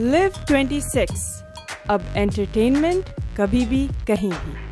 Live 26 अब entertainment कभी भी कहीं भी।